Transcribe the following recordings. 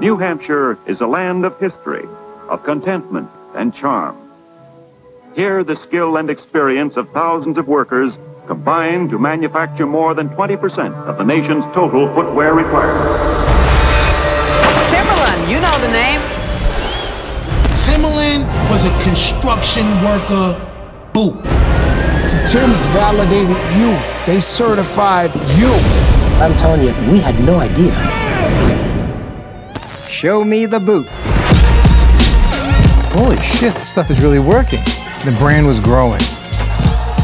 New Hampshire is a land of history, of contentment and charm. Here, the skill and experience of thousands of workers combine to manufacture more than 20% of the nation's total footwear requirements. Timberland, you know the name. Timberland was a construction worker boot. The Timbs validated you. They certified you. I'm telling you, we had no idea. Show me the boot. Holy shit, this stuff is really working. The brand was growing.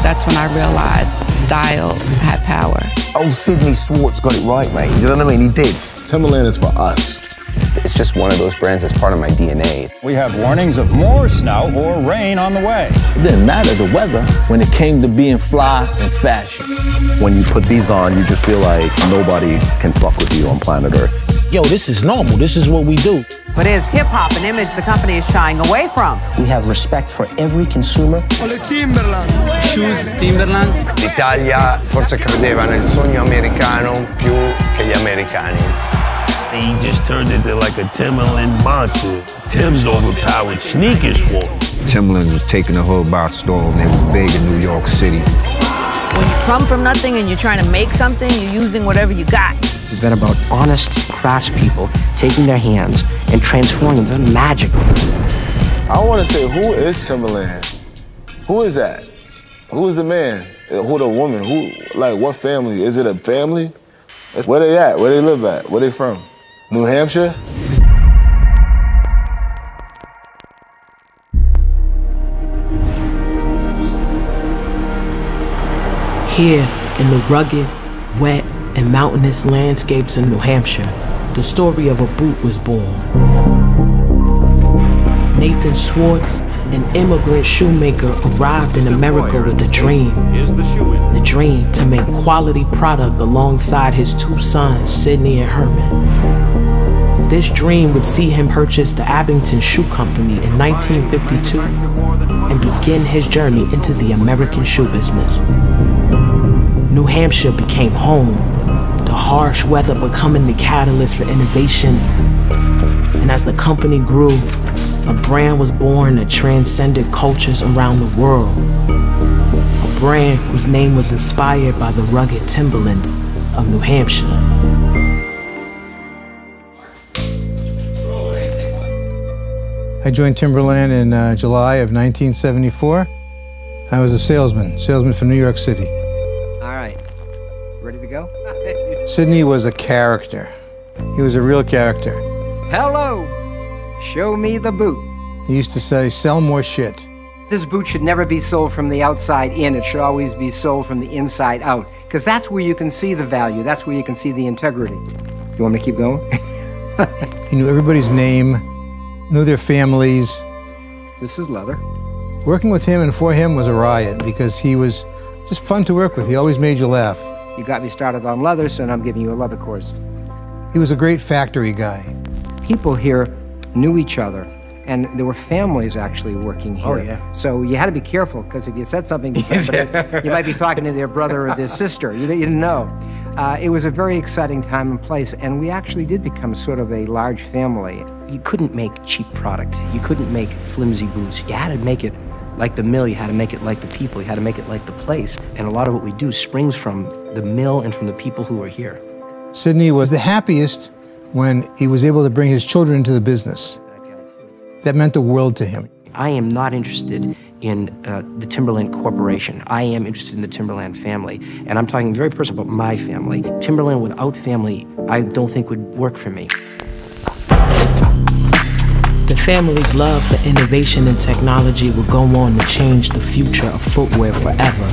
That's when I realized style had power. Old Sidney Swartz got it right, mate. You know what I mean? He did. Timberland is for us. It's just one of those brands that's part of my DNA. We have warnings of more snow or rain on the way. It didn't matter the weather when it came to being fly and fashion. When you put these on, you just feel like nobody can fuck with you on planet Earth. Yo, this is normal. This is what we do. But is hip hop an image the company is shying away from? We have respect for every consumer. Timberland. Shoes Timberland. L'Italia forse credeva nel sogno americano più che gli americani. He just turned into like a Timberland monster. Tim's overpowered sneakers for him. Timberlands was taking the hood by storm. They were big in New York City. When you come from nothing and you're trying to make something, you're using whatever you got. It's been about honest craftspeople taking their hands and transforming them magically. I want to say, who is Timberland? Who is that? Who is the man? Who the woman? Who, like, what family? Is it a family? Where they at? Where they live at? Where they from? New Hampshire? Here, in the rugged, wet, and mountainous landscapes of New Hampshire, the story of a boot was born. Nathan Swartz, an immigrant shoemaker, arrived in America with a dream. The dream to make quality product alongside his two sons, Sidney and Herman. This dream would see him purchase the Abington Shoe Company in 1952 and begin his journey into the American shoe business. New Hampshire became home, the harsh weather becoming the catalyst for innovation. And as the company grew, a brand was born that transcended cultures around the world. A brand whose name was inspired by the rugged timberlands of New Hampshire. I joined Timberland in uh, July of 1974. I was a salesman, salesman from New York City. All right. Ready to go? Sidney was a character. He was a real character. Hello. Show me the boot. He used to say, sell more shit. This boot should never be sold from the outside in. It should always be sold from the inside out. Because that's where you can see the value. That's where you can see the integrity. You want me to keep going? he knew everybody's name, knew their families. This is leather. Working with him and for him was a riot because he was just fun to work with. He always made you laugh. You got me started on leather, so now I'm giving you a leather course. He was a great factory guy. People here knew each other, and there were families actually working here. Oh, yeah. So you had to be careful because if you said something to somebody, you might be talking to their brother or their sister. You, you didn't know. Uh, it was a very exciting time and place, and we actually did become sort of a large family. You couldn't make cheap product. You couldn't make flimsy boots. You had to make it like the mill, you had to make it like the people, you had to make it like the place. And a lot of what we do springs from the mill and from the people who are here. Sidney was the happiest when he was able to bring his children into the business. That meant the world to him. I am not interested in uh, the Timberland Corporation. I am interested in the Timberland family. And I'm talking very personal about my family. Timberland without family, I don't think would work for me. The family's love for innovation and technology will go on to change the future of footwear forever.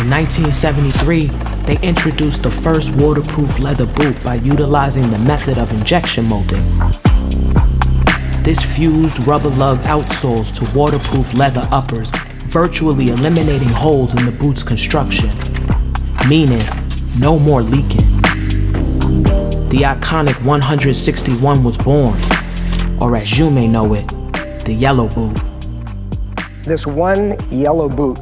In 1973, they introduced the first waterproof leather boot by utilizing the method of injection molding. This fused rubber lug outsoles to waterproof leather uppers, virtually eliminating holes in the boot's construction, meaning no more leaking. The iconic 161 was born, or as you may know it, the yellow boot. This one yellow boot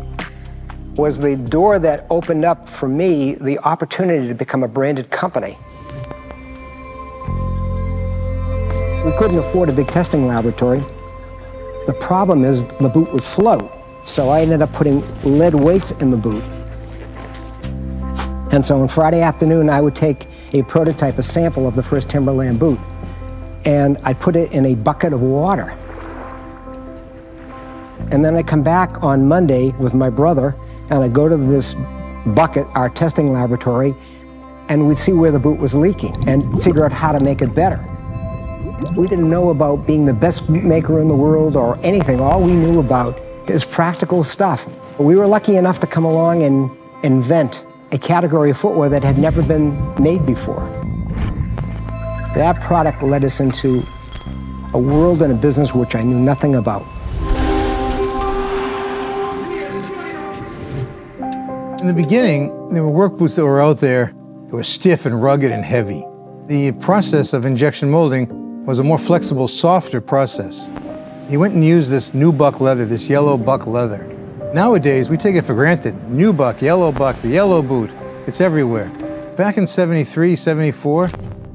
was the door that opened up for me the opportunity to become a branded company. We couldn't afford a big testing laboratory. The problem is the boot would float, so I ended up putting lead weights in the boot. And so on Friday afternoon, I would take a prototype, a sample of the first Timberland boot, and I'd put it in a bucket of water. And then I'd come back on Monday with my brother, and I'd go to this bucket, our testing laboratory, and we'd see where the boot was leaking and figure out how to make it better. We didn't know about being the best boot maker in the world or anything. All we knew about is practical stuff. We were lucky enough to come along and invent a category of footwear that had never been made before. That product led us into a world and a business which I knew nothing about. In the beginning, there were work boots that were out there that were stiff and rugged and heavy. The process of injection molding was a more flexible, softer process. He went and used this nubuck leather, this yellow buck leather. Nowadays, we take it for granted. Nubuck, yellow buck, the yellow boot, it's everywhere. Back in 73, 74,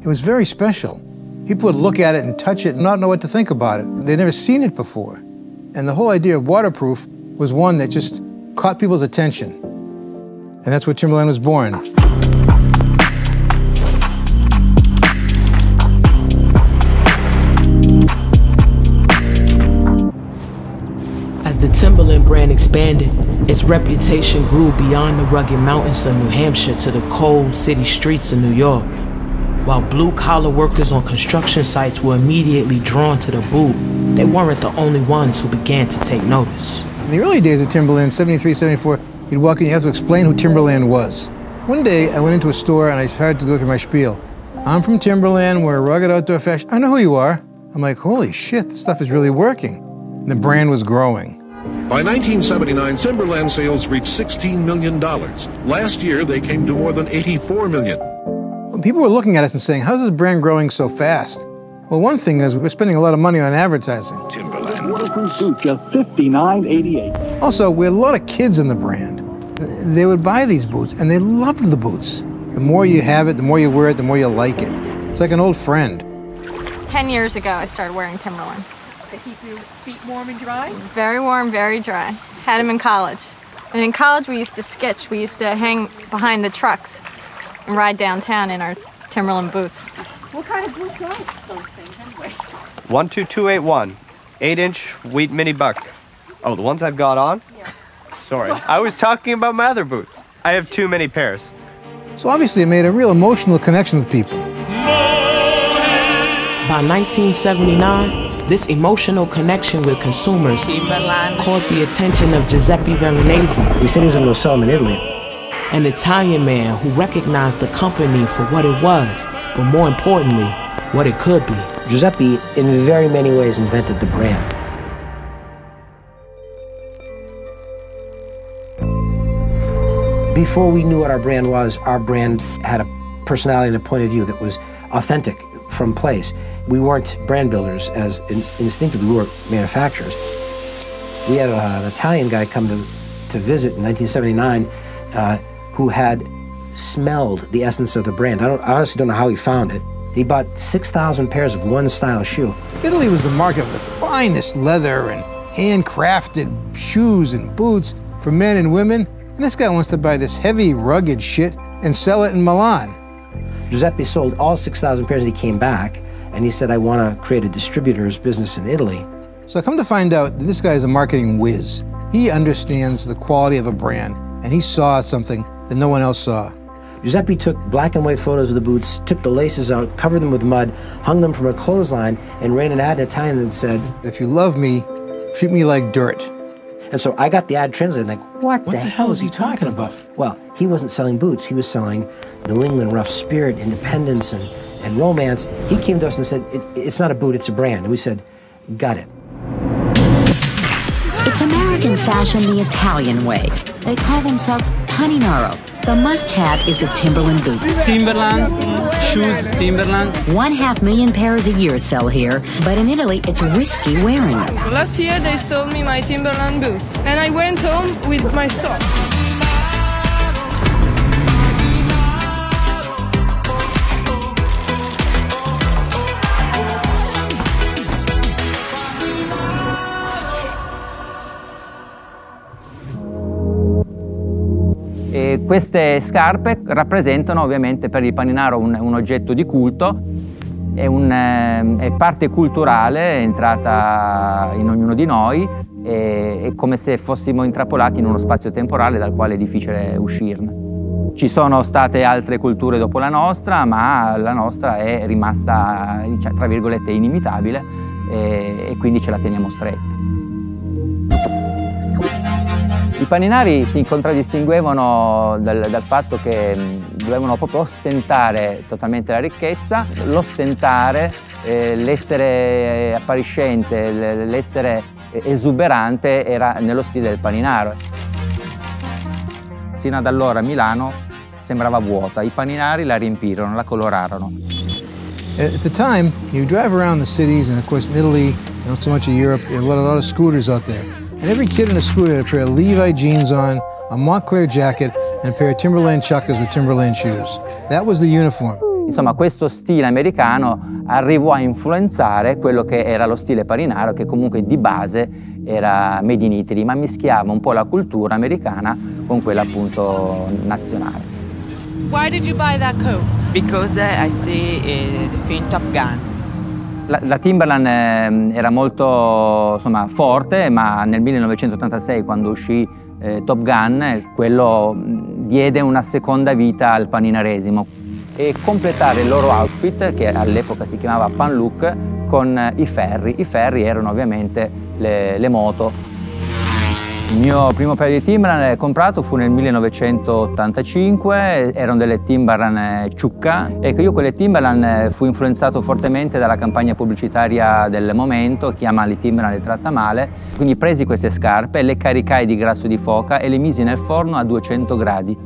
it was very special. People would look at it and touch it and not know what to think about it. They'd never seen it before. And the whole idea of waterproof was one that just caught people's attention. And that's where Timberland was born. As the Timberland brand expanded, its reputation grew beyond the rugged mountains of New Hampshire to the cold city streets of New York. While blue collar workers on construction sites were immediately drawn to the boot, they weren't the only ones who began to take notice. In the early days of Timberland, 73, 74, you'd walk in, you have to explain who Timberland was. One day, I went into a store and I started to go through my spiel. I'm from Timberland, we're a rugged outdoor fashion. I know who you are. I'm like, holy shit, this stuff is really working. And the brand was growing. By 1979, Timberland sales reached $16 million. Last year, they came to more than $84 million. People were looking at us and saying, how's this brand growing so fast? Well, one thing is we're spending a lot of money on advertising. Timberland waterproof boot, just $59.88. Also, we had a lot of kids in the brand. They would buy these boots, and they loved the boots. The more you have it, the more you wear it, the more you like it. It's like an old friend. Ten years ago, I started wearing Timberland. They keep your feet warm and dry? Very warm, very dry. Had them in college. And in college, we used to sketch. We used to hang behind the trucks and ride downtown in our Timberland boots. What kind of boots are those things anyway? 12281, 8 inch wheat nubuck. Oh, the ones I've got on? Yeah. Sorry, I was talking about my other boots. I have too many pairs. So obviously, it made a real emotional connection with people. By 1979, this emotional connection with consumers caught the attention of Giuseppe Veronese. He said he was going to sell them in Italy. An Italian man who recognized the company for what it was, but more importantly, what it could be. Giuseppe, in very many ways, invented the brand. Before we knew what our brand was, our brand had a personality and a point of view that was authentic from place. We weren't brand builders as in instinctively, we were manufacturers. We had a, an Italian guy come to, to visit in 1979 uh, who had smelled the essence of the brand. I, I honestly don't know how he found it. He bought 6,000 pairs of one style shoe. Italy was the market of the finest leather and handcrafted shoes and boots for men and women. And this guy wants to buy this heavy, rugged shit and sell it in Milan. Giuseppe sold all 6,000 pairs and he came back and he said, I want to create a distributor's business in Italy. So I come to find out that this guy is a marketing whiz. He understands the quality of a brand and he saw something that no one else saw. Giuseppe took black and white photos of the boots, took the laces out, covered them with mud, hung them from a clothesline, and ran an ad in Italian that said, If you love me, treat me like dirt. And so I got the ad translated, like, what, what the, the, hell is he talking about? Well, he wasn't selling boots, he was selling New England rough spirit, independence, and, and romance. He came to us and said, it, It's not a boot, it's a brand. And we said, Got it. It's American fashion the Italian way. They call themselves Paninaro. The must-have is the Timberland boot. Timberland, shoes, Timberland. One half million pairs a year sell here, but in Italy it's risky wearing them. Last year they stole me my Timberland boots, and I went home with my stocks. Queste scarpe rappresentano ovviamente per il paninaro un, un oggetto di culto, è, un, eh, è, parte culturale entrata in ognuno di noi, è, è come se fossimo intrappolati in uno spazio temporale dal quale è difficile uscirne. Ci sono state altre culture dopo la nostra, ma la nostra è rimasta, cioè, tra virgolette, inimitabile e, e quindi ce la teniamo stretta. I paninari si contraddistinguevano dal, dal, fatto che dovevano proprio ostentare totalmente la ricchezza, l'ostentare, eh, l'essere appariscente, l'essere esuberante era nello stile del paninaro. Sino ad allora Milano sembrava vuota. I paninari la riempirono, la colorarono. At the time, you drive around the cities, and of course in Italy, not so much in Europe, there were a lot of scooters out there. And every kid in a scooter had a pair of Levi jeans on, a Montclair jacket, and a pair of Timberland chuckers with Timberland shoes. That was the uniform. Insomma, questo stile americano arrivò a influenzare quello che era lo stile parinaro, che comunque di base era made in Italy, ma mischiava un po' la cultura americana con quella appunto nazionale. Why did you buy that coat? Because uh, I see uh, the film Top Gun. La, la Timberland eh, era molto insomma, forte, ma nel 1986 quando uscì eh, Top Gun, quello diede una seconda vita al paninaresimo e completare il loro outfit, che all'epoca si chiamava Pan Look, con i ferri. I ferri erano ovviamente le, le moto il mio primo paio di Timberland comprato fu nel 1985, erano delle Timberland Ciucca. Ecco, io quelle Timberland fu influenzato fortemente dalla campagna pubblicitaria del momento, chiama le Timberland le tratta male. Quindi presi queste scarpe, le caricai di grasso di foca e le misi nel forno a 200 gradi.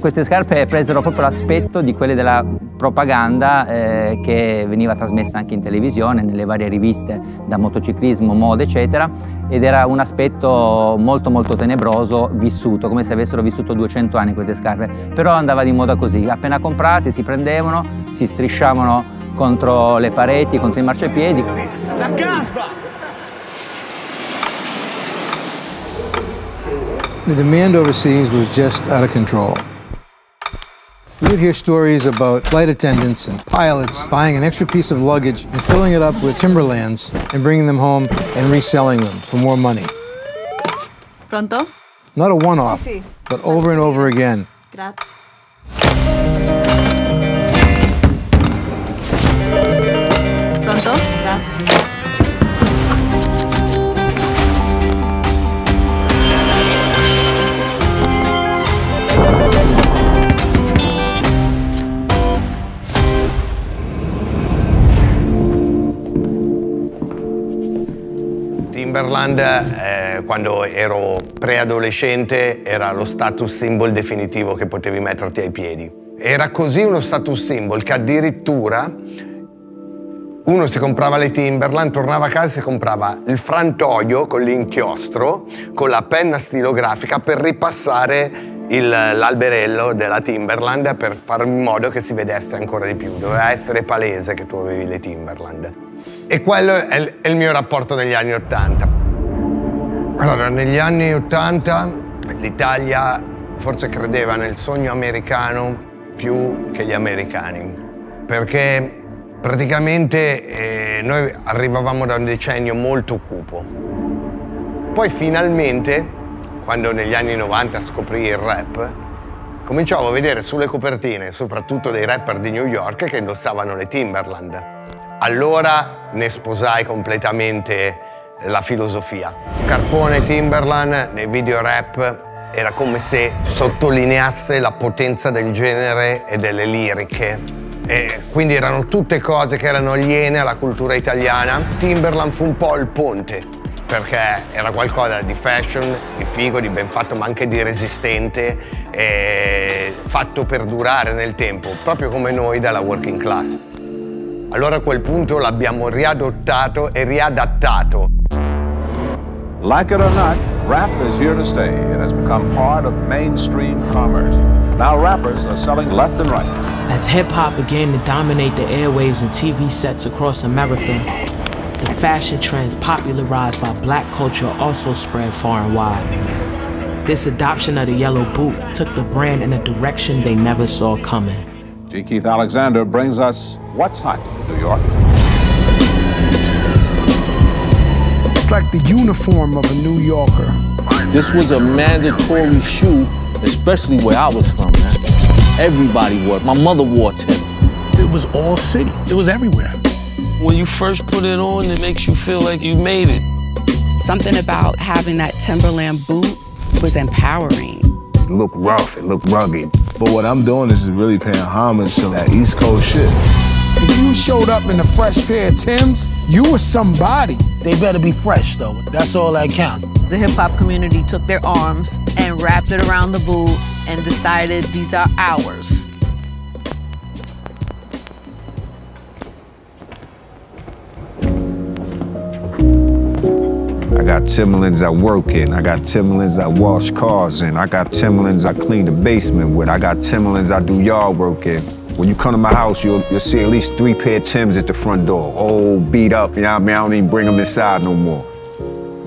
Queste scarpe presero proprio l'aspetto di quelle della propaganda eh, che veniva trasmessa anche in televisione, nelle varie riviste da motociclismo, moda eccetera ed era un aspetto molto molto tenebroso vissuto, come se avessero vissuto 200 anni queste scarpe, però andava di moda così, appena comprate si prendevano, si strisciavano contro le pareti, contro i marciapiedi. La caspa! The demand overseas was just out of control. We would hear stories about flight attendants and pilots buying an extra piece of luggage and filling it up with Timberlands and bringing them home and reselling them for more money. Pronto? Not a one-off, sì, sì. but over and over again. Grazie. Pronto? Grazie. Timberland, eh, quando ero preadolescente, era lo status symbol definitivo che potevi metterti ai piedi. Era così uno status symbol che addirittura uno si comprava le Timberland, tornava a casa e si comprava il frantoio con l'inchiostro, con la penna stilografica per ripassare l'alberello della Timberland per fare in modo che si vedesse ancora di più. Doveva essere palese che tu avevi le Timberland. E quello è il, è il mio rapporto negli anni Ottanta. Allora, negli anni Ottanta l'Italia forse credeva nel sogno americano più che gli americani, perché praticamente eh, noi arrivavamo da un decennio molto cupo. Poi finalmente, quando negli anni 90 scoprì il rap, cominciavo a vedere sulle copertine, soprattutto dei rapper di New York, che indossavano le Timberland. Allora ne sposai completamente la filosofia. Carpone Timberland nei video rap era come se sottolineasse la potenza del genere e delle liriche. E quindi erano tutte cose che erano aliene alla cultura italiana. Timberland fu un po' il ponte, perché era qualcosa di fashion, di figo, di ben fatto, ma anche di resistente, fatto per durare nel tempo, proprio come noi dalla working class. Allora a quel punto l'abbiamo riadottato e riadattato. Like it or not, rap is here to stay. It has become part of mainstream commerce. Now rappers are selling left and right. As hip hop began to dominate the airwaves and TV sets across America, the fashion trends popularized by black culture also spread far and wide. This adoption of the yellow boot took the brand in a direction they never saw coming. G. Keith Alexander brings us What's Hot in New York. It's like the uniform of a New Yorker. This was a mandatory shoe, especially where I was from, man. Everybody wore it. My mother wore Tim. It was all city. It was everywhere. When you first put it on, it makes you feel like you made it. Something about having that Timberland boot was empowering. It looked rough, it looked rugged. But what I'm doing is just really paying homage to that East Coast shit. If you showed up in a fresh pair of Tims, you were somebody. They better be fresh, though. That's all that counts. The hip hop community took their arms and wrapped it around the boot and decided these are ours. Got Timberlands I work in. I got Timberlands I wash cars in. I got Timberlands I clean the basement with. I got Timberlands I do yard work in. When you come to my house, you'll, you'll see at least three pair of Tims at the front door, all beat up. You know what I mean? I don't even bring them inside no more.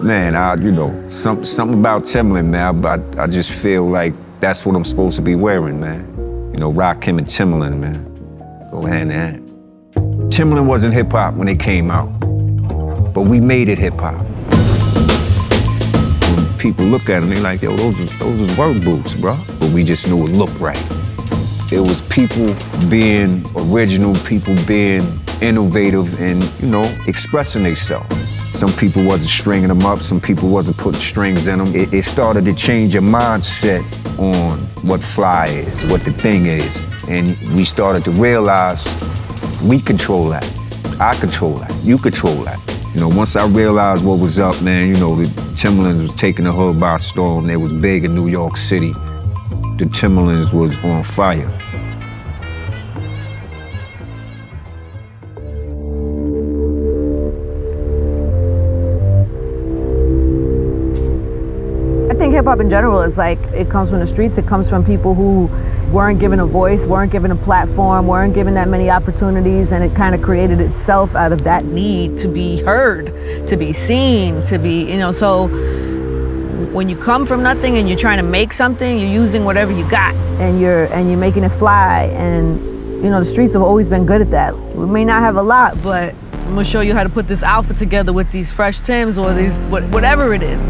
Man, I, you know, some, something about Timberland, man, I, I just feel like that's what I'm supposed to be wearing, man. You know, rock Rakim and Timberland, man. Go hand in hand. Timberland wasn't hip hop when it came out, but we made it hip hop. People look at them, they're like, yo, those was, those was work boots, bro. But we just knew it looked right. It was people being original, people being innovative and, you know, expressing themselves. Some people wasn't stringing them up, some people wasn't putting strings in them. It, it started to change your mindset on what fly is, what the thing is. And we started to realize we control that. I control that. You control that. You know, once I realized what was up, man, you know, the Timberlands was taking the hood by storm. They was big in New York City. The Timberlands was on fire. I think hip hop in general is like it comes from the streets. It comes from people who weren't given a voice, weren't given a platform, weren't given that many opportunities, and it kind of created itself out of that need to be heard, to be seen, to be, you know. So when you come from nothing and you're trying to make something, you're using whatever you got, and you're and you're making it fly. And you know, the streets have always been good at that. We may not have a lot, but I'm gonna show you how to put this outfit together with these fresh Tims or these whatever it is.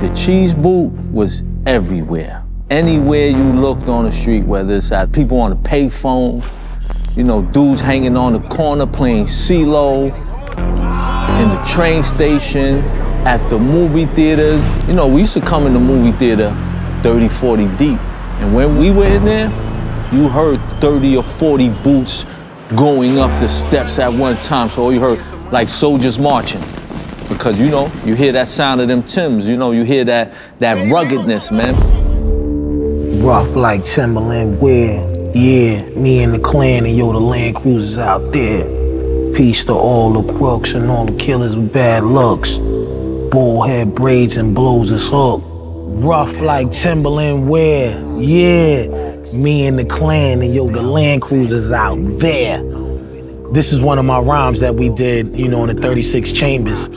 The cheese boot was everywhere. Anywhere you looked on the street, whether it's at people on the payphone, you know, dudes hanging on the corner playing CeeLo, in the train station, at the movie theaters. You know, we used to come in the movie theater 30, 40 deep. And when we were in there, you heard 30 or 40 boots going up the steps at one time. So you heard like soldiers marching. Because you know, you hear that sound of them Tims, you know, you hear that that ruggedness, man. Rough like Timberland wear. Yeah, me and the clan and yo, the Land Cruisers out there. Peace to all the crooks and all the killers with bad looks. Bullhead braids and blows his hook. Rough like Timberland wear. Yeah, me and the clan and yo, the Land Cruisers out there. This is one of my rhymes that we did, you know, in the 36 Chambers.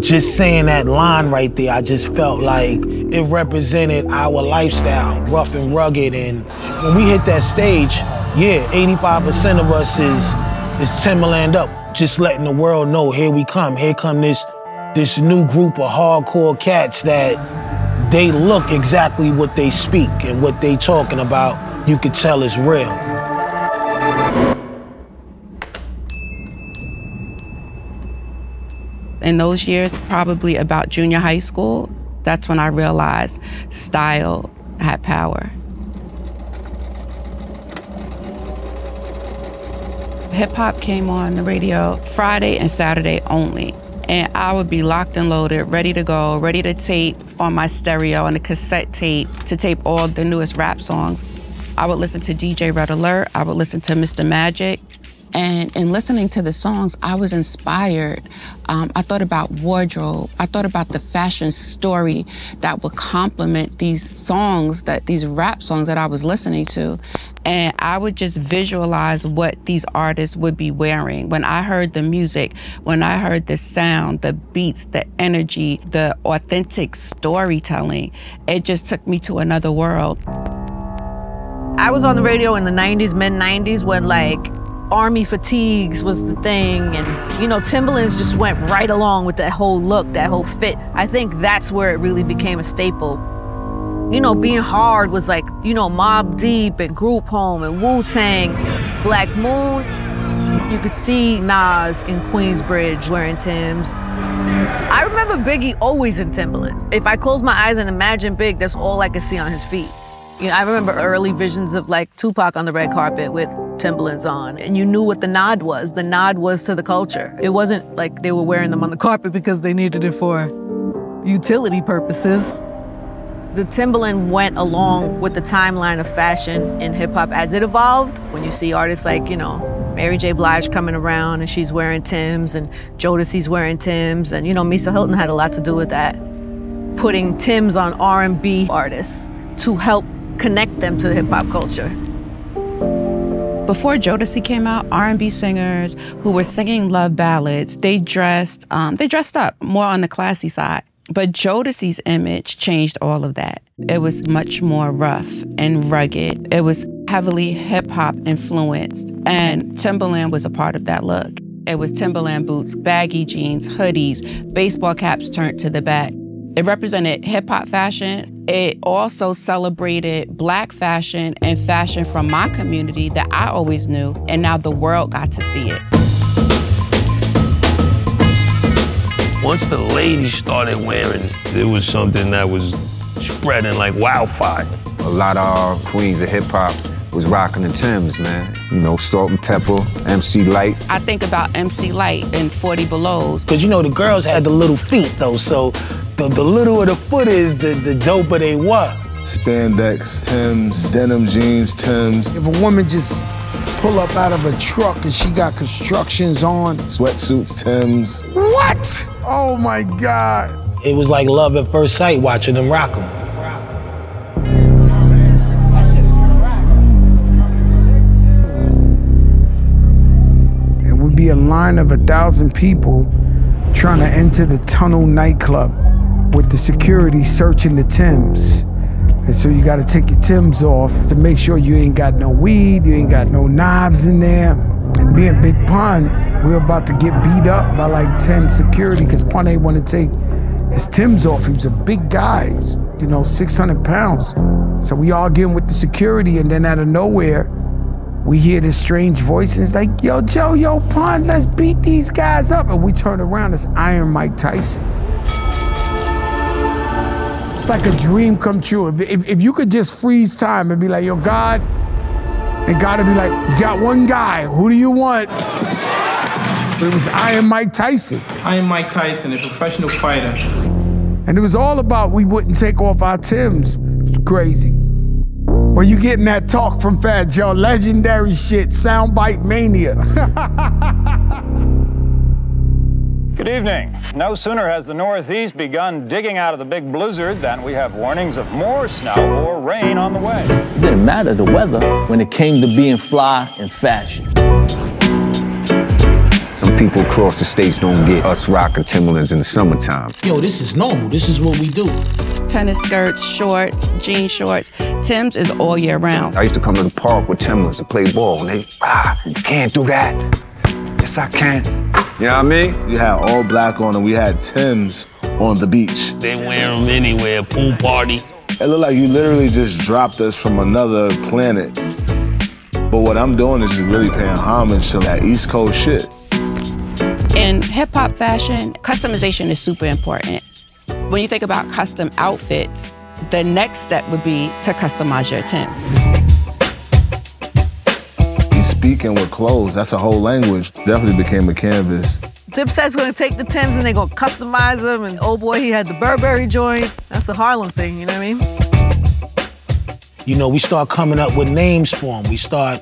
Just saying that line right there, I just felt like it represented our lifestyle, rough and rugged. And when we hit that stage, yeah, 85% of us is is Timberland up, just letting the world know, here we come. Here come this this new group of hardcore cats that they look exactly what they speak and what they talking about. You could tell it's real. In those years, probably about junior high school, that's when I realized style had power. Hip hop came on the radio Friday and Saturday only. And I would be locked and loaded, ready to go, ready to tape on my stereo and a cassette tape to tape all the newest rap songs. I would listen to DJ Red Alert, I would listen to Mr. Magic. And in listening to the songs, I was inspired. Um, I thought about wardrobe. I thought about the fashion story that would complement these songs, that these rap songs that I was listening to. And I would just visualize what these artists would be wearing. When I heard the music, when I heard the sound, the beats, the energy, the authentic storytelling, it just took me to another world. I was on the radio in the 90s, mid 90s, when like army fatigues was the thing. And, you know, Timberlands just went right along with that whole look, that whole fit. I think that's where it really became a staple. You know, being hard was like, you know, Mobb Deep and Group Home and Wu Tang, Black Moon. You could see Nas in Queensbridge wearing Timbs. I remember Biggie always in Timberlands. If I close my eyes and imagine Big, that's all I could see on his feet. You know, I remember early visions of like Tupac on the red carpet with Timberlands on, and you knew what the nod was. The nod was to the culture. It wasn't like they were wearing them on the carpet because they needed it for utility purposes. The Timberland went along with the timeline of fashion in hip hop as it evolved. When you see artists like, you know, Mary J. Blige coming around and she's wearing Timbs and Jodeci's wearing Timbs and you know Misa Hilton had a lot to do with that. Putting Timbs on R&B artists to help connect them to the hip hop culture. Before Jodeci came out, R&B singers who were singing love ballads, they dressed um, they dressed up more on the classy side. But Jodeci's image changed all of that. It was much more rough and rugged. It was heavily hip hop influenced, and Timberland was a part of that look. It was Timberland boots, baggy jeans, hoodies, baseball caps turned to the back. It represented hip hop fashion. It also celebrated black fashion and fashion from my community that I always knew, and now the world got to see it. Once the ladies started wearing, it was something that was spreading like wildfire. A lot of queens of hip hop was rocking the Timbs, man. You know, Salt-N-Pepa, MC Lyte. I think about MC Lyte and 40 Belows. Because you know, the girls had the little feet though, so the, the littler the foot is, the, the doper they were. Spandex, Timbs, denim jeans, Timbs. If a woman just pull up out of a truck and she got constructions on. Sweatsuits, Timbs. What? Oh my God. It was like love at first sight watching them rock them. A line of a thousand people trying to enter the Tunnel nightclub with the security searching the Timbs. And so you gotta take your Timbs off to make sure you ain't got no weed, you ain't got no knives in there. And being Big Pun, we're about to get beat up by like 10 security because Pun ain't wanna take his Timbs off. He was a big guy, you know, 600 pounds. So we arguing with the security and then out of nowhere, we hear this strange voice and it's like, yo, Joe, yo, Pun, let's beat these guys up. And we turn around, it's Iron Mike Tyson. It's like a dream come true. If, if, if, you could just freeze time and be like, yo, God, and God would be like, you got one guy, who do you want? It was Iron Mike Tyson. Iron Mike Tyson, a professional fighter. And it was all about we wouldn't take off our Tims. It was crazy. Well, you getting that talk from Fat Joe, legendary shit, soundbite mania. Good evening. No sooner has the Northeast begun digging out of the big blizzard than we have warnings of more snow or rain on the way. It didn't matter the weather when it came to being fly and fashion. Some people across the states don't get us rocking Timberlands in the summertime. Yo, this is normal. This is what we do. Tennis skirts, shorts, jean shorts. Tim's is all year round. I used to come to the park with Timberlands to play ball, and they, ah, you can't do that. Yes, I can. You know what I mean? You had all black on and we had Timbs on the beach. They wear them anywhere, pool party. It looked like you literally just dropped us from another planet. But what I'm doing is just really paying homage to that East Coast shit. In hip hop fashion, customization is super important. When you think about custom outfits, the next step would be to customize your Timbs speaking with clothes. That's a whole language. Definitely became a canvas. Dipset's gonna take the Timbs and they're gonna customize them. And oh boy, he had the Burberry joints. That's the Harlem thing, you know what I mean? You know, we start coming up with names for them. We start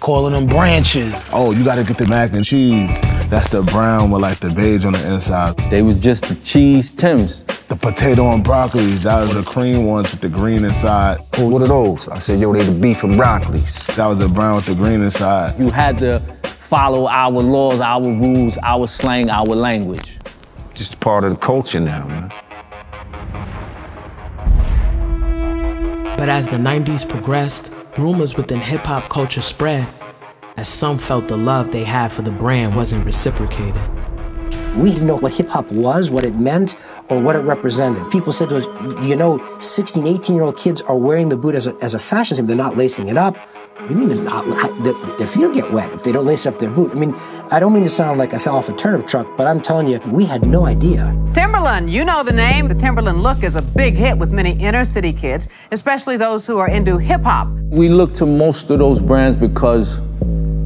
calling them branches. Oh, you gotta get the mac and cheese. That's the brown with like the beige on the inside. They was just the cheese Tims. The potato and broccoli, that was the cream ones with the green inside. what are those? I said, yo, they the beef and broccolis. That was the brown with the green inside. You had to follow our laws, our rules, our slang, our language. Just part of the culture now, man. But as the 90s progressed, rumors within hip hop culture spread, as some felt the love they had for the brand wasn't reciprocated. We didn't know what hip hop was, what it meant, or what it represented. People said to us, you know, 16, 18 year old kids are wearing the boot as a, as a fashion statement. They're not lacing it up. You mean they're not, their, their feet get wet if they don't lace up their boot. I mean, I don't mean to sound like I fell off a turnip truck, but I'm telling you, we had no idea. Timberland, you know the name. The Timberland look is a big hit with many inner city kids, especially those who are into hip hop. We looked to most of those brands because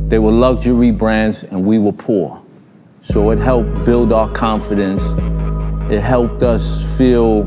they were luxury brands and we were poor. So it helped build our confidence. It helped us feel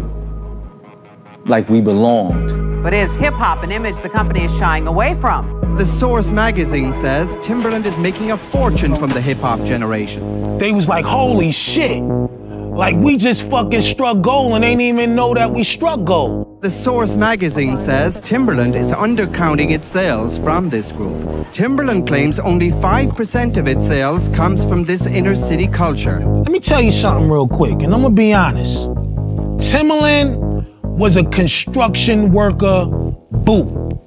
like we belonged. But is hip hop an image the company is shying away from? The Source magazine says Timberland is making a fortune from the hip hop generation. They was like, holy shit. Like we just fucking struck gold and ain't even know that we struck gold. The Source magazine says Timberland is undercounting its sales from this group. Timberland claims only 5% of its sales comes from this inner city culture. Let me tell you something real quick, and I'm gonna be honest. Timberland was a construction worker boot.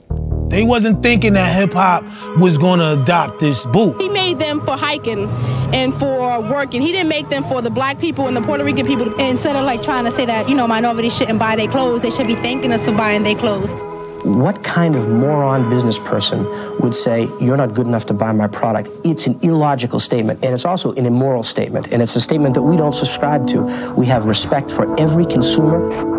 They wasn't thinking that hip hop was gonna adopt this boot. He made them for hiking and for working. He didn't make them for the black people and the Puerto Rican people. Instead of like trying to say that, you know, minorities shouldn't buy their clothes, they should be thanking us for buying their clothes. What kind of moron business person would say, You're not good enough to buy my product? It's an illogical statement, and it's also an immoral statement, and it's a statement that we don't subscribe to. We have respect for every consumer.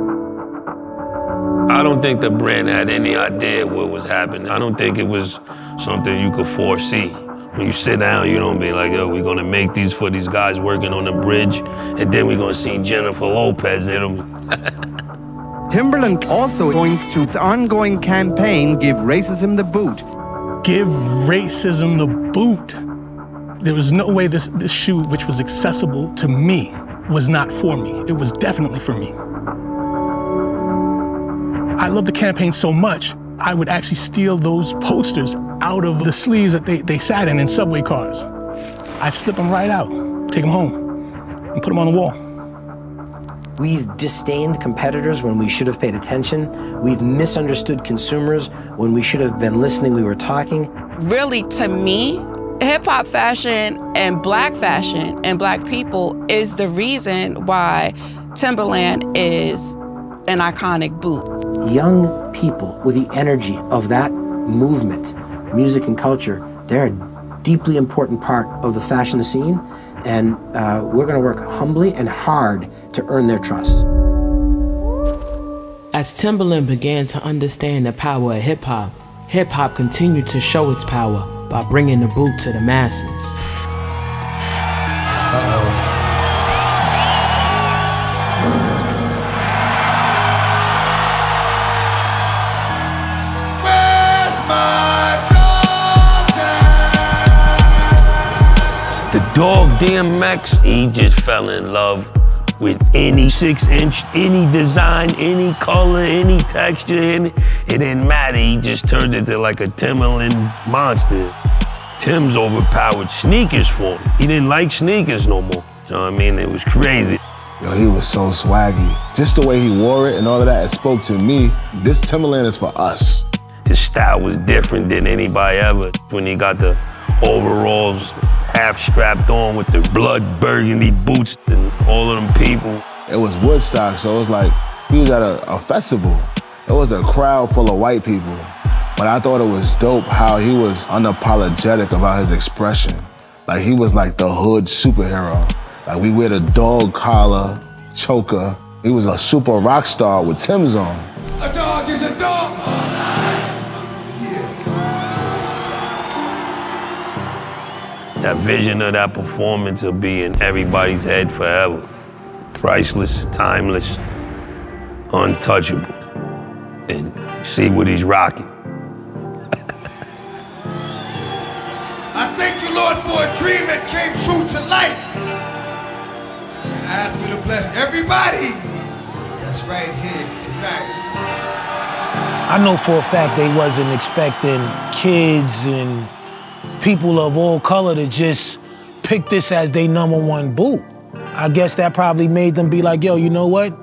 I don't think the brand had any idea what was happening. I don't think it was something you could foresee. When you sit down, you don't be like, yo, we're gonna make these for these guys working on the bridge, and then we're gonna see Jennifer Lopez in them. Timberland also points to its ongoing campaign, Give Racism the Boot. Give racism the boot. There was no way this, this shoe, which was accessible to me, was not for me. It was definitely for me. I love the campaign so much, I would actually steal those posters out of the sleeves that they, they sat in in subway cars. I'd slip them right out, take them home, and put them on the wall. We've disdained competitors when we should have paid attention. We've misunderstood consumers when we should have been listening, we were talking. Really, to me, hip hop fashion and black fashion and black people is the reason why Timberland is an iconic boot. Young people with the energy of that movement, music and culture, they're a deeply important part of the fashion scene, and uh, we're going to work humbly and hard to earn their trust. As Timberland began to understand the power of hip hop, hip hop continued to show its power by bringing the boot to the masses. Uh-oh. Dog DMX, he just fell in love with any six inch, any design, any color, any texture, any, it didn't matter. He just turned into like a Timberland monster. Tim's overpowered sneakers for him. He didn't like sneakers no more. You know what I mean? It was crazy. Yo, he was so swaggy. Just the way he wore it and all of that, it spoke to me. This Timberland is for us. His style was different than anybody ever. When he got the overalls half strapped on with the blood burgundy boots and all of them people. It was Woodstock, so it was like he was at a, a festival. It was a crowd full of white people. But I thought it was dope how he was unapologetic about his expression. Like he was like the hood superhero. Like we wear the dog collar, choker. He was a super rock star with Tim's on. A dog is a dog. That vision of that performance will be in everybody's head forever. Priceless, timeless, untouchable. And see what he's rocking. I thank you, Lord, for a dream that came true to life. And I ask you to bless everybody that's right here tonight. I know for a fact they wasn't expecting kids and people of all color to just pick this as their number one boot. I guess that probably made them be like, yo, you know what?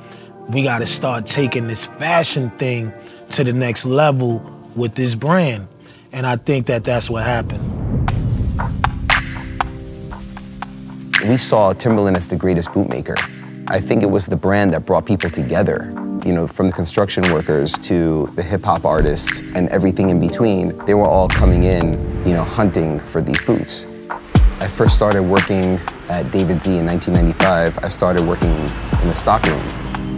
We gotta start taking this fashion thing to the next level with this brand. And I think that that's what happened. We saw Timberland as the greatest bootmaker. I think it was the brand that brought people together. You know, from the construction workers to the hip hop artists and everything in between, they were all coming in, you know, hunting for these boots. I first started working at David Z in 1995. I started working in the stockroom.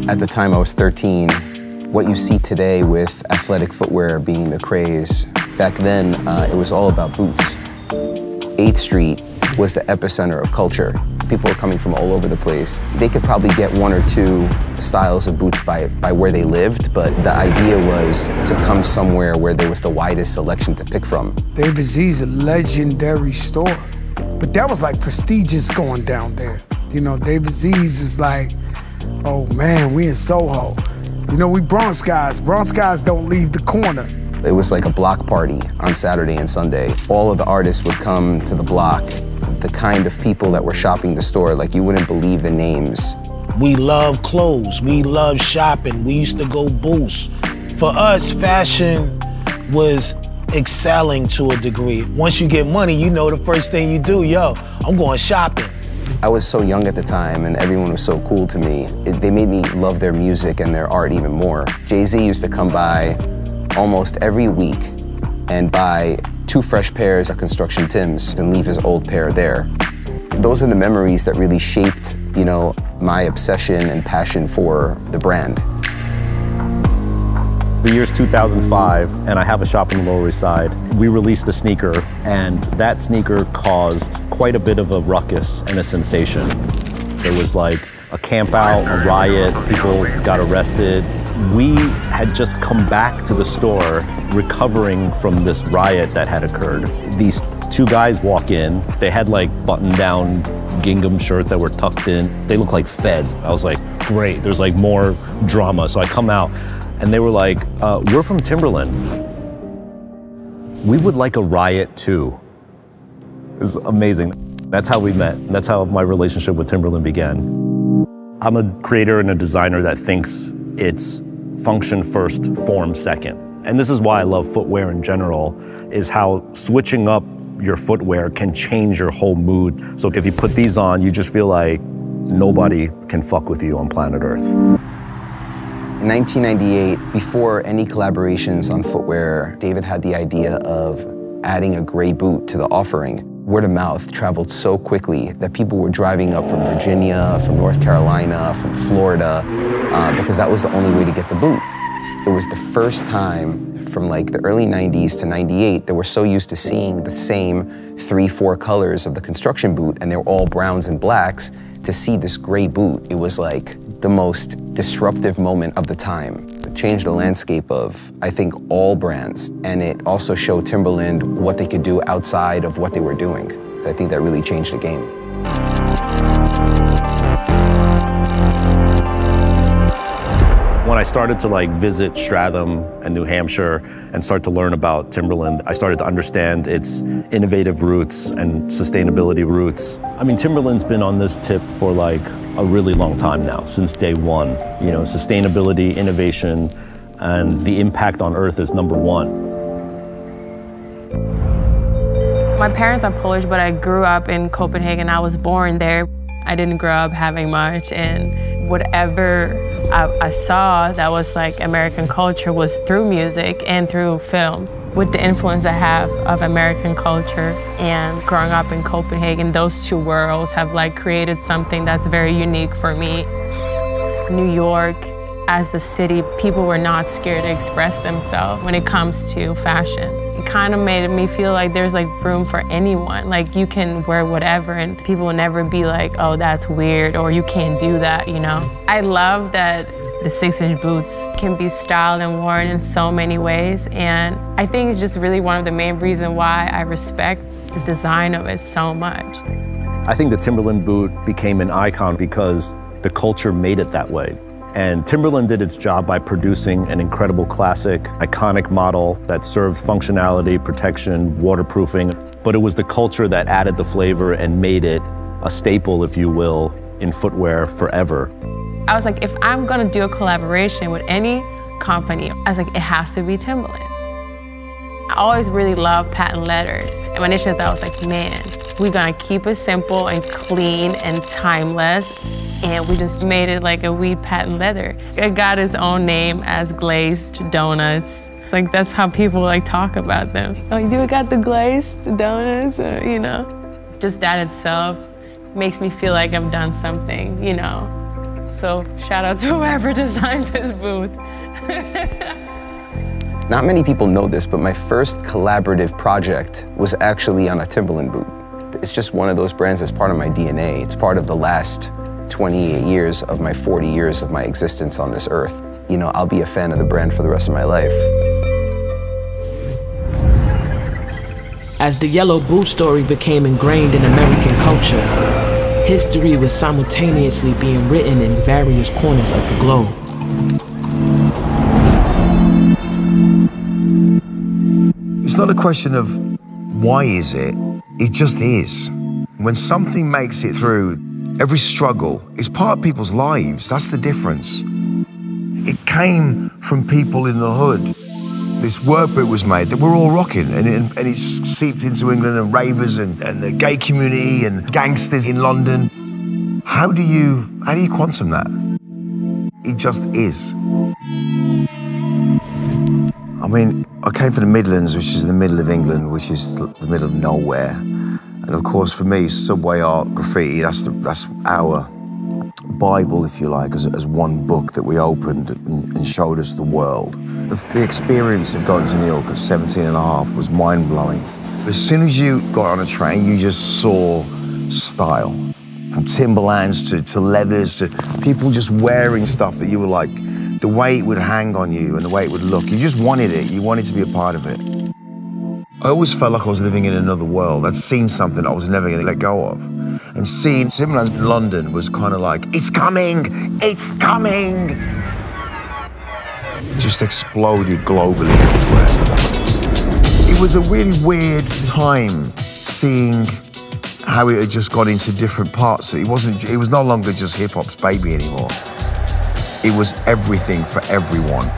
At the time I was 13. What you see today with athletic footwear being the craze, back then uh, it was all about boots. 8th Street was the epicenter of culture. People were coming from all over the place. They could probably get one or two styles of boots by, by where they lived, but the idea was to come somewhere where there was the widest selection to pick from. David Z's a legendary store. But that was like prestigious going down there. You know, David Z's was like, oh man, we in Soho. You know, we Bronx guys. Bronx guys don't leave the corner. It was like a block party on Saturday and Sunday. All of the artists would come to the block. The kind of people that were shopping the store, like you wouldn't believe the names. We love clothes. We love shopping. We used to go boost. For us, fashion was excelling to a degree. Once you get money, you know the first thing you do, yo, I'm going shopping. I was so young at the time and everyone was so cool to me. It, they made me love their music and their art even more. Jay-Z used to come by almost every week and buy two fresh pairs of construction Tims and leave his old pair there. Those are the memories that really shaped, you know, my obsession and passion for the brand. The year's 2005, and I have a shop in the Lower East Side. We released a sneaker, and that sneaker caused quite a bit of a ruckus and a sensation. There was like a camp out, a riot, people got arrested. We had just come back to the store recovering from this riot that had occurred. These two guys walk in, they had like button down gingham shirts that were tucked in. They look like feds. I was like, great, there's like more drama. So I come out and they were like, uh, we're from Timberland. We would like a riot too. It's amazing. That's how we met. That's how my relationship with Timberland began. I'm a creator and a designer that thinks it's function first, form second. And this is why I love footwear in general, is how switching up your footwear can change your whole mood. So if you put these on, you just feel like nobody can fuck with you on planet Earth. In 1998, before any collaborations on footwear, David had the idea of adding a gray boot to the offering. Word of mouth traveled so quickly that people were driving up from Virginia, from North Carolina, from Florida, uh, because that was the only way to get the boot. It was the first time from like the early 90s to 98 that we're so used to seeing the same three, four colors of the construction boot, and they're all browns and blacks, to see this gray boot, it was like the most disruptive moment of the time. Changed the landscape of, I think, all brands. And it also showed Timberland what they could do outside of what they were doing. So I think that really changed the game. When I started to like visit Stratham and New Hampshire and start to learn about Timberland, I started to understand its innovative roots and sustainability roots. I mean, Timberland's been on this tip for like a really long time now, since day one. You know, sustainability, innovation, and the impact on Earth is number one. My parents are Polish, but I grew up in Copenhagen. I was born there. I didn't grow up having much, and whatever I, I, saw that was like American culture was through music and through film. With the influence I have of American culture and growing up in Copenhagen, those two worlds have like created something that's very unique for me. New York, as a city, people were not scared to express themselves when it comes to fashion. Kind of made me feel like there's like room for anyone. Like you can wear whatever and people will never be like, oh, that's weird or you can't do that, you know? I love that the six inch boots can be styled and worn in so many ways. And I think it's just really one of the main reasons why I respect the design of it so much. I think the Timberland boot became an icon because the culture made it that way. And Timberland did its job by producing an incredible classic, iconic model that served functionality, protection, waterproofing, but it was the culture that added the flavor and made it a staple, if you will, in footwear forever. I was like, if I'm gonna do a collaboration with any company, I was like, it has to be Timberland. I always really loved patent leather. And when my initial thought was like, man, we're gonna keep it simple and clean and timeless. And we just made it like a weed patent leather. It got its own name as glazed donuts. Like that's how people like talk about them. Oh, you got the glazed donuts, or, you know. Just that itself makes me feel like I've done something, you know. So shout out to whoever designed this booth. Not many people know this, but my first collaborative project was actually on a Timberland boot. It's just one of those brands that's part of my DNA. It's part of the last 28 years of my 40 years of my existence on this earth. You know, I'll be a fan of the brand for the rest of my life. As the yellow boot story became ingrained in American culture, history was simultaneously being written in various corners of the globe. It's not a question of why is it, it just is. When something makes it through, every struggle is part of people's lives. That's the difference. It came from people in the hood. This work that was made that we're all rocking, and, it, and it's seeped into England and ravers and, and the gay community and gangsters in London. How do you how do you quantum that? It just is. I mean, I came from the Midlands, which is the middle of England, which is the middle of nowhere. And of course, for me, subway art, graffiti, that's, the, that's our Bible, if you like, as, as one book that we opened and, and showed us the world. The, the, experience of going to New York at 17 and a half was mind blowing. As soon as you got on a train, you just saw style. From Timberlands to, to leathers to people just wearing stuff that you were like, the way it would hang on you and the way it would look. You just wanted it. You wanted to be a part of it. I always felt like I was living in another world. I'd seen something I was never going to let go of. And seeing Timberlands London was kind of like, it's coming, it's coming. Just exploded globally everywhere. It was a really weird time seeing how it had just got into different parts. It wasn't, it was no longer just hip hop's baby anymore. It was everything for everyone.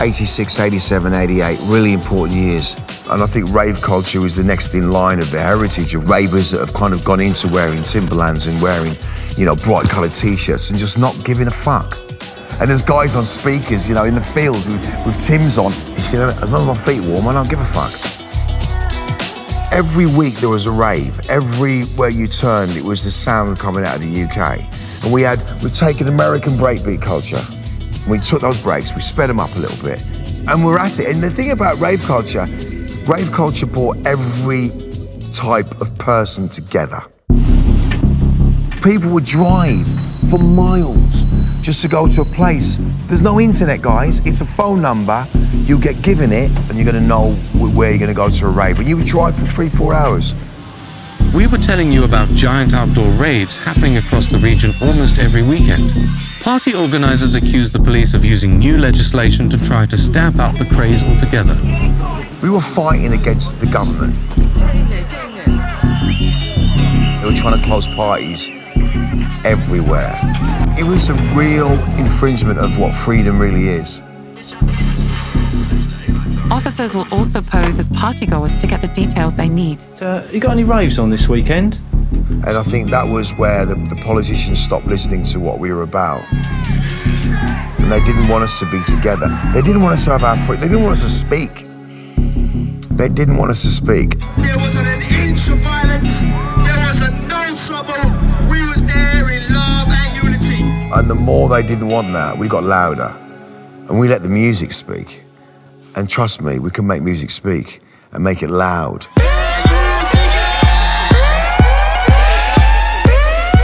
86, 87, 88, really important years. And I think rave culture was the next in line of the heritage of ravers that have kind of gone into wearing Timberlands and wearing, you know, bright coloured t-shirts and just not giving a fuck. And there's guys on speakers, you know, in the field with, with Tim's on. You know, as long as my feet warm, I don't give a fuck. Every week there was a rave. Everywhere you turned, it was the sound coming out of the UK. And we had, we'd taken American breakbeat culture. We took those breaks, we sped them up a little bit, and we're at it. And the thing about rave culture, rave culture brought every type of person together. People would drive for miles just to go to a place. There's no internet, guys. It's a phone number. You get given it, and you're going to know where you're going to go to a rave. And you would drive for three, four hours. We were telling you about giant outdoor raves happening across the region almost every weekend. Party organizers accuse the police of using new legislation to try to stamp out the craze altogether. We were fighting against the government. They were trying to close parties everywhere. It was a real infringement of what freedom really is. Officers will also pose as partygoers to get the details they need. So, you got any raves on this weekend? And I think that was where the, the politicians stopped listening to what we were about. And they didn't want us to be together. They didn't want us to have our free, they didn't want us to speak. They didn't want us to speak. There wasn't an inch of violence. There wasn't no trouble. We was there in love and unity. And the more they didn't want that, we got louder. And we let the music speak. And trust me, we can make music speak and make it loud.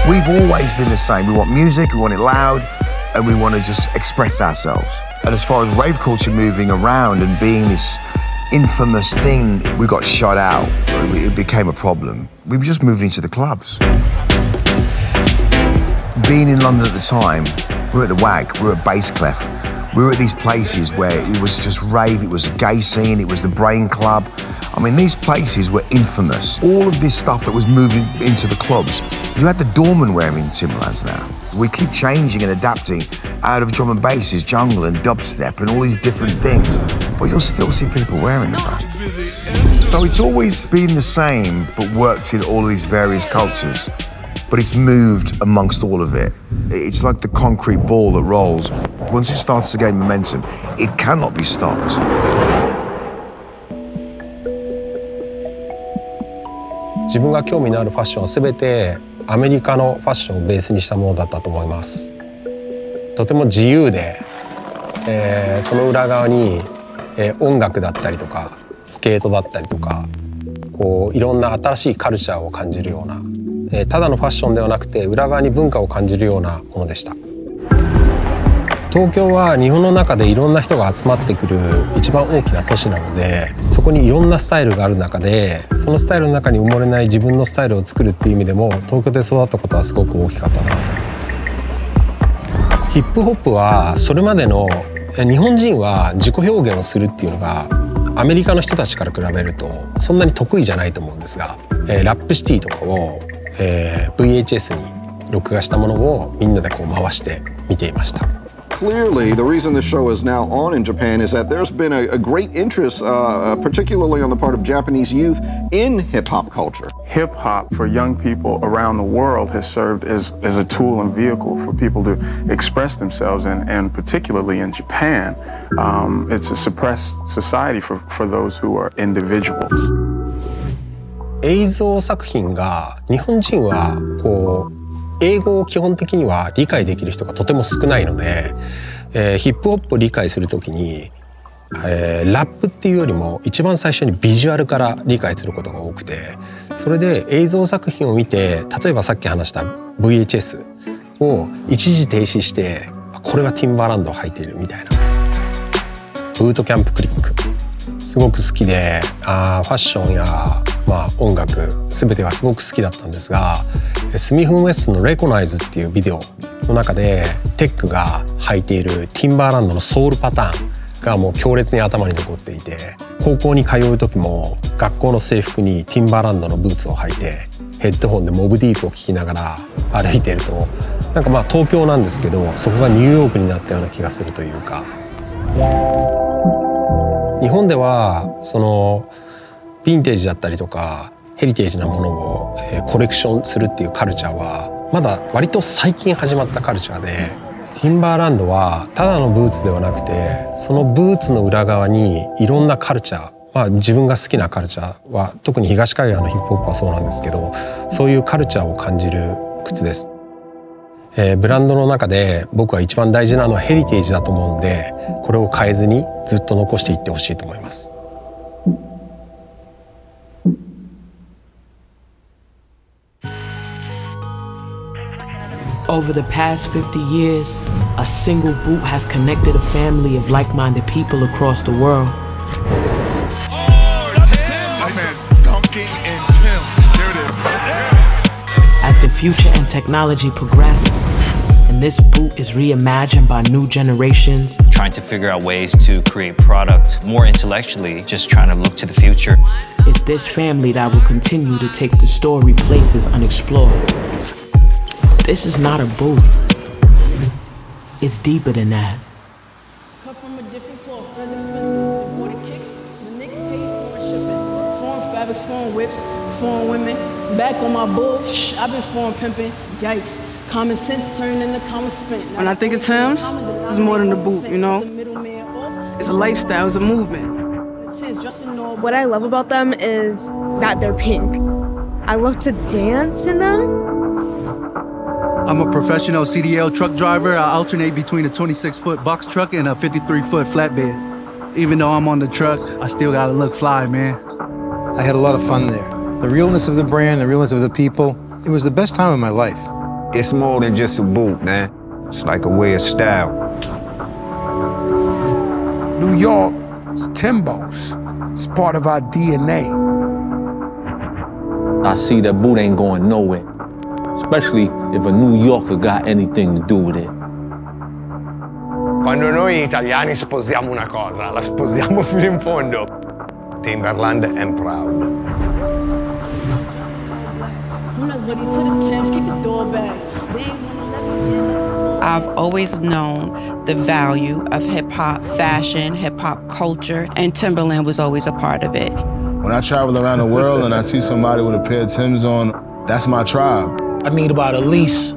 We've always been the same. We want music, we want it loud, and we want to just express ourselves. And as far as rave culture moving around and being this infamous thing, we got shot out. It became a problem. We were just moving into the clubs. Being in London at the time, we were at the WAG, we were at Bass Clef. We were at these places where it was just rave, it was a gay scene, it was the Brain Club. I mean, these places were infamous. All of this stuff that was moving into the clubs, you had the doorman wearing Timberlands now. We keep changing and adapting out of drum and basses, jungle and dubstep and all these different things, but you'll still see people wearing them. So it's always been the same, but worked in all these various cultures. But it's moved amongst all of it. It's like the concrete ball that rolls. Once it starts to gain momentum, it cannot be stopped. アメリカのファッションをベースにしたものだったと思います。とても自由で、えー、その裏側に、えー、音楽だったりとかスケートだったりとかこういろんな新しいカルチャーを感じるような、えー、ただのファッションではなくて裏側に文化を感じるようなものでした。東京は日本の中でいろんな人が集まってくる一番大きな都市なのでそこにいろんなスタイルがある中でそのスタイルの中に埋もれない自分のスタイルを作るっていう意味でも東京で育ったことはすごく大きかったなと思いますヒップホップはそれまでの日本人は自己表現をするっていうのがアメリカの人たちから比べるとそんなに得意じゃないと思うんですが、えー、ラップシティとかを、えー、VHS に録画したものをみんなでこう回して見ていました。clearly, the reason the show is now on in Japan is that there's been a, a great interest, uh, uh, particularly on the part of Japanese youth, in hip hop culture. Hip hop for young people around the world has served as, as a tool and vehicle for people to express themselves, and, and particularly in Japan, um, it's a suppressed society for, for those who are individuals. 映像作品が日本人はこう 英語を基本的には理解できる人がとても少ないので、えー、ヒップホップを理解する時に、えー、ラップっていうよりも一番最初にビジュアルから理解することが多くてそれで映像作品を見て例えばさっき話した VHS を一時停止してこれはティンバーランドを履いているみたいな。ブートキャンプクリック。すごく好きであファッションやまあ、音楽全てがすごく好きだったんですがスミフン・ウェッスンの「レコナイズ」っていうビデオの中でテックが履いているティンバーランドのソウルパターンがもう強烈に頭に残っていて高校に通う時も学校の制服にティンバーランドのブーツを履いてヘッドホンでモブディープを聴きながら歩いていると。なんかまあ東京なんですけどそこがニューヨークになったような気がするというか。日本ではそのヴィンテージだったりとかヘリテージなものを、えコレクションするっていうカルチャーはまだ割と最近始まったカルチャーでティンバーランドはただのブーツではなくてそのブーツの裏側にいろんなカルチャーまあ、自分が好きなカルチャーは特に東海岸のヒップホップはそうなんですけどそういうカルチャーを感じる靴です、えー、ブランドの中で僕は一番大事なのはヘリテージだと思うんでこれを変えずにずっと残していってほしいと思います。Over the past 50 years, a single boot has connected a family of like minded people across the world. As the future and technology progress, and this boot is reimagined by new generations. Trying to figure out ways to create product more intellectually, just trying to look to the future. It's this family that will continue to take the story places unexplored. This is not a boot. It's deeper than that. Cut from a different cloth, threads expensive. Imported kicks to the Knicks paid for shipping. Foreign fabrics, foreign whips, foreign women. Back on my bull, shh, I've been foreign pimping. Yikes. Common sense turned into common spent. When I think of Tim's, it's more than a boot, you know? It's a lifestyle, it's a movement. What I love about them is that they're pink. I love to dance in them I'm a professional CDL truck driver. I alternate between a 26 foot box truck and a 53 foot flatbed. Even though I'm on the truck, I still gotta look fly, man. I had a lot of fun there. The realness of the brand, the realness of the people, it was the best time of my life. It's more than just a boot, man. It's like a way of style. New York, it's Timbos. It's part of our DNA. I see that boot ain't going nowhere, especially if a New Yorker got anything to do with it. Quando noi italiani sposiamo una cosa, la sposiamo fino in fondo. Timberland and proud. From the hoodie to the Thames, kick the door back. They ain't wanna let me in. I've always known the value of hip hop fashion, hip hop culture, and Timberland was always a part of it. When I travel around the world and I see somebody with a pair of Timbs on, that's my tribe. I need about at least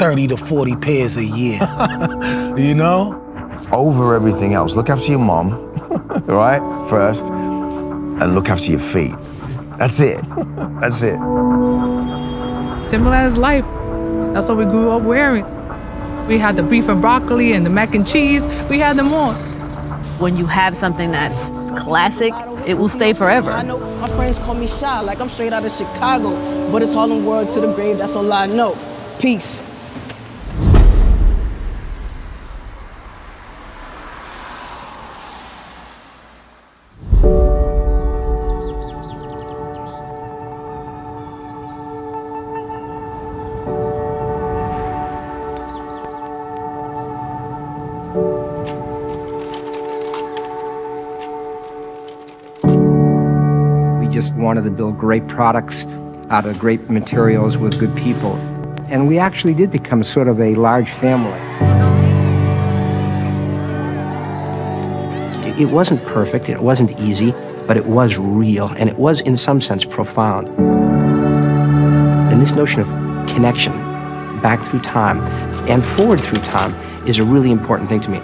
30 to 40 pairs a year. you know? Over everything else, look after your mom, right? First, and look after your feet. That's it. That's it. Timberland's life. That's what we grew up wearing. We had the beef and broccoli and the mac and cheese. We had them all. When you have something that's classic, it will stay forever. I know my friends call me shy, like I'm straight out of Chicago, but it's Harlem World to the grave, that's all I know. Peace. Just wanted to build great products out of great materials with good people. And we actually did become sort of a large family. It- It wasn't perfect, it wasn't easy, but it was real, and it was, in some sense, profound. And this notion of connection back through time and forward through time is a really important thing to me.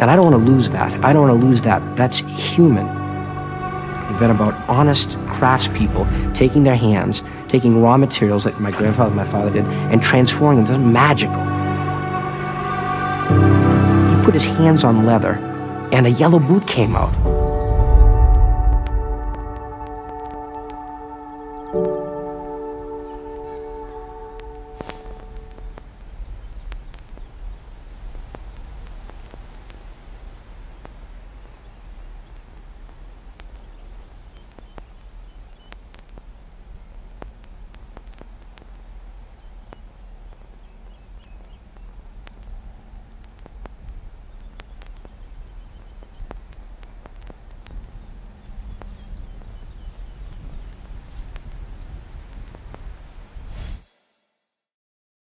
And I don't want to lose that. I don't want to lose that. That's human. It's been about honest craftspeople taking their hands, taking raw materials like my grandfather and my father did, and transforming them. They're magical. He put his hands on leather, and a yellow boot came out.